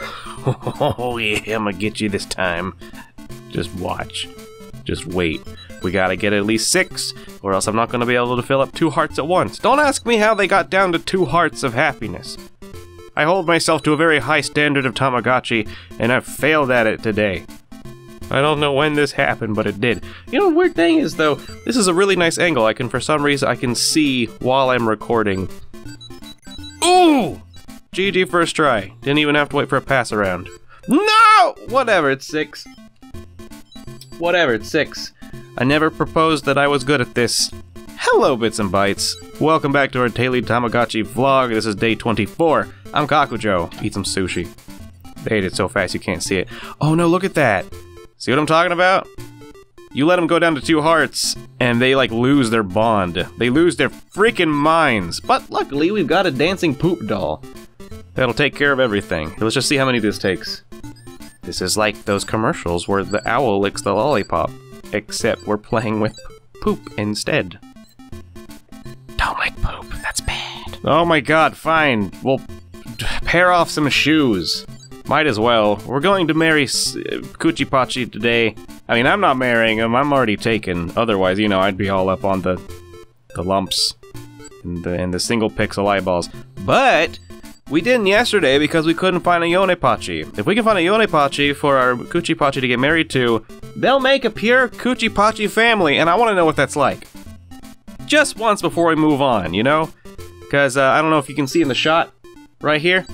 Oh yeah, I'm gonna get you this time. Just watch. Just wait. We gotta get at least six, or else I'm not gonna be able to fill up two hearts at once. Don't ask me how they got down to two hearts of happiness. I hold myself to a very high standard of Tamagotchi, and I've failed at it today. I don't know when this happened, but it did. You know, weird thing is though, this is a really nice angle. I can, for some reason, I can see while I'm recording. Ooh! GG first try. Didn't even have to wait for a pass around. No! Whatever, it's six. Whatever, it's six. I never proposed that I was good at this. Hello, Bits and Bytes. Welcome back to our daily Tamagotchi vlog. This is day 24. I'm Kakujo. Eat some sushi. They ate it so fast you can't see it. Oh no, look at that. See what I'm talking about? You let them go down to two hearts, and they like lose their bond. They lose their freaking minds. But luckily, we've got a dancing poop doll. That'll take care of everything. Let's just see how many this takes. This is like those commercials where the owl licks the lollipop, except we're playing with poop instead. Don't like poop, that's bad. Oh my god, fine. We'll pair off some shoes. Might as well. We're going to marry S- uh, Kuchipachi today. I mean, I'm not marrying him. I'm already taken. Otherwise, you know, I'd be all up on the the lumps and the and the single pixel eyeballs. But we didn't yesterday because we couldn't find a Yonepachi. If we can find a Yonepachi for our Kuchipachi to get married to, they'll make a pure Kuchipachi family, and I want to know what that's like. Just once before we move on, you know? Because uh, I don't know if you can see in the shot right here.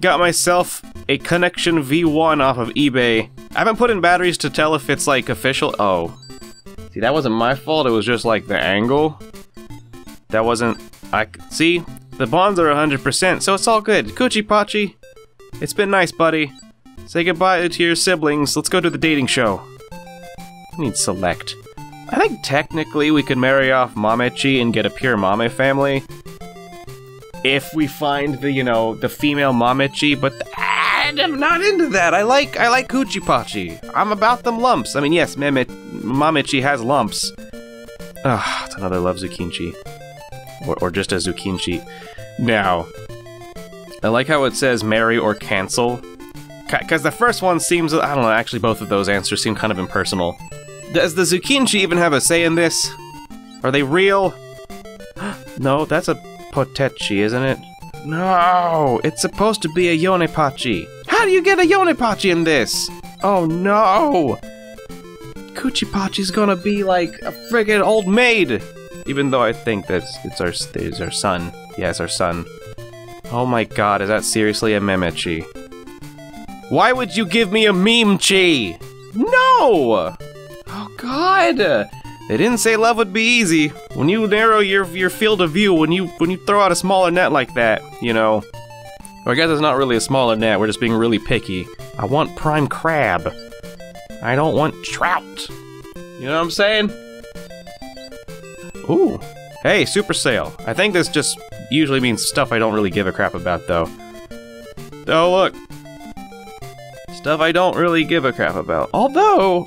Got myself a Connection V1 off of eBay. I haven't put in batteries to tell if it's like official. Oh. See, that wasn't my fault. It was just like the angle. That wasn't. I see. The bonds are 100%, so it's all good. Kuchipachi, it's been nice, buddy. Say goodbye to your siblings. Let's go to the dating show. I need select. I think technically we could marry off Mamechi and get a pure Mame family. If we find the, you know, the female Mamechi, but I'm not into that. I like I like Kuchipachi. I'm about them lumps. I mean, yes, Mame- Mamechi has lumps. Ah, it's another love Zukinchi. Or, or just a Zukinchi. Now, I like how it says marry or cancel. Because the first one seems, I don't know, actually both of those answers seem kind of impersonal. Does the Zukinchi even have a say in this? Are they real? no, that's a Potechi, isn't it? No, it's supposed to be a Yonepachi. How do you get a Yonepachi in this? Oh no! Kuchipachi's gonna be like a friggin' old maid! Even though I think that it's our, it's our son. Yeah, it's our son. Oh my god, is that seriously a Memechi? Why would you give me a meme chi? No! Oh god! They didn't say love would be easy. When you narrow your your field of view, when you when you throw out a smaller net like that, you know. I guess it's not really a smaller net, we're just being really picky. I want prime crab. I don't want trout. You know what I'm saying? Ooh. Hey, super sale. I think this just usually means stuff I don't really give a crap about, though. Oh, look. Stuff I don't really give a crap about. Although,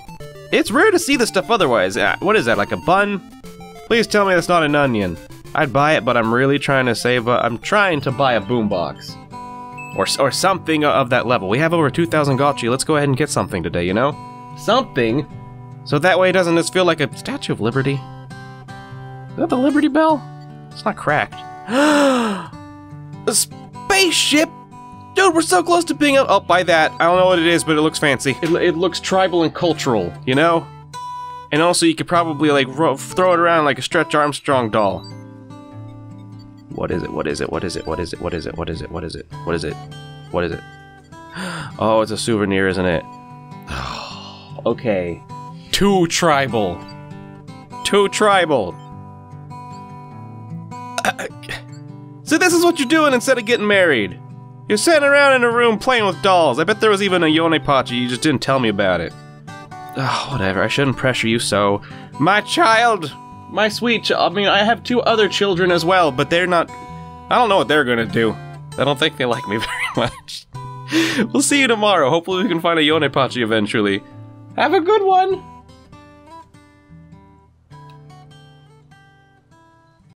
it's rare to see the stuff otherwise. Uh, What is that, like a bun? Please tell me that's not an onion. I'd buy it, but I'm really trying to save. i I'm trying to buy a boombox. Or, or something of that level. We have over 2,000 gotchi. Let's go ahead and get something today, you know? Something. So that way it doesn't just feel like a Statue of Liberty. Is that the Liberty Bell? It's not cracked. a spaceship? Dude, we're so close to being up. Oh, buy that. I don't know what it is, but it looks fancy. It, it looks tribal and cultural, you know? And also, you could probably, like, ro- throw it around like a Stretch Armstrong doll. What is it? What is it? What is it? What is it? What is it? What is it? What is it? What is it? What is it? Oh, it's a souvenir, isn't it? okay. Too tribal. Too tribal. So this is what you're doing instead of getting married. You're sitting around in a room playing with dolls. I bet there was even a Yonepachi, you just didn't tell me about it. Oh, whatever, I shouldn't pressure you so. My child! My sweet ch- I mean, I have two other children as well, but they're not... I don't know what they're gonna do. I don't think they like me very much. we'll see you tomorrow. Hopefully we can find a Yonepachi eventually. Have a good one!